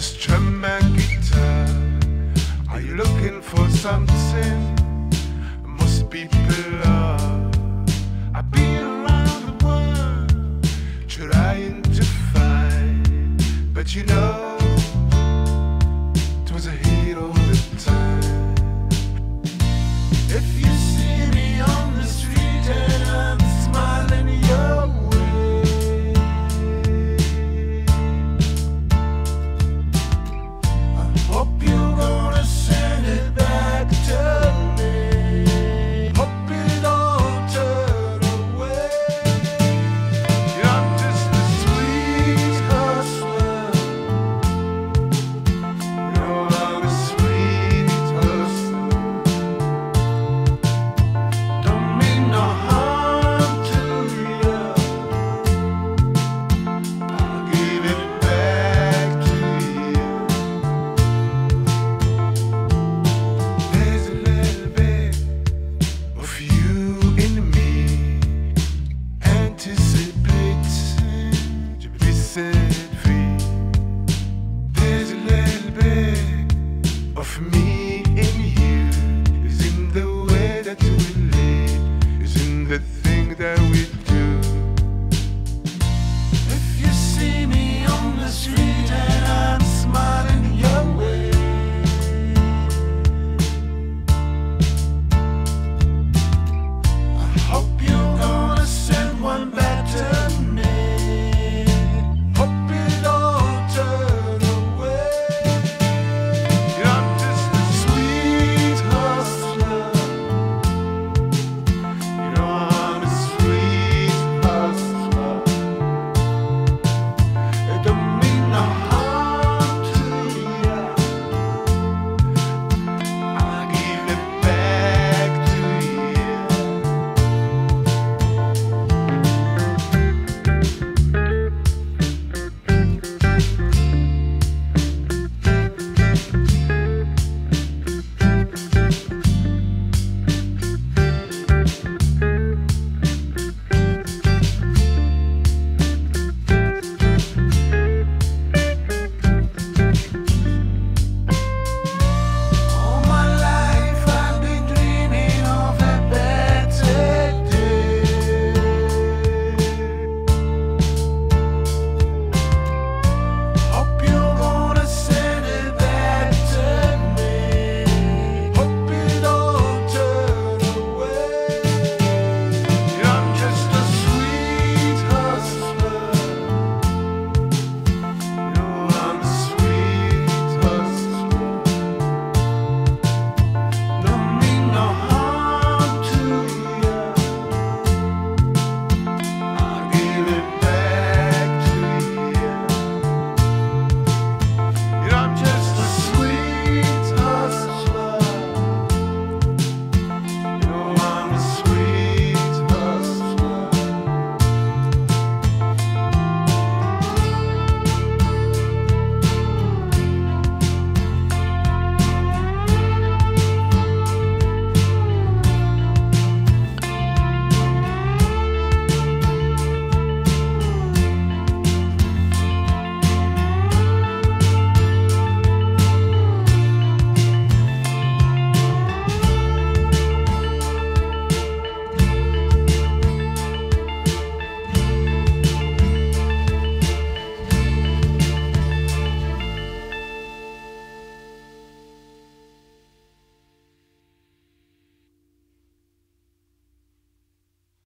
this drum and guitar. Are you looking for something? Most people are. I've been around the world trying to find, but you know.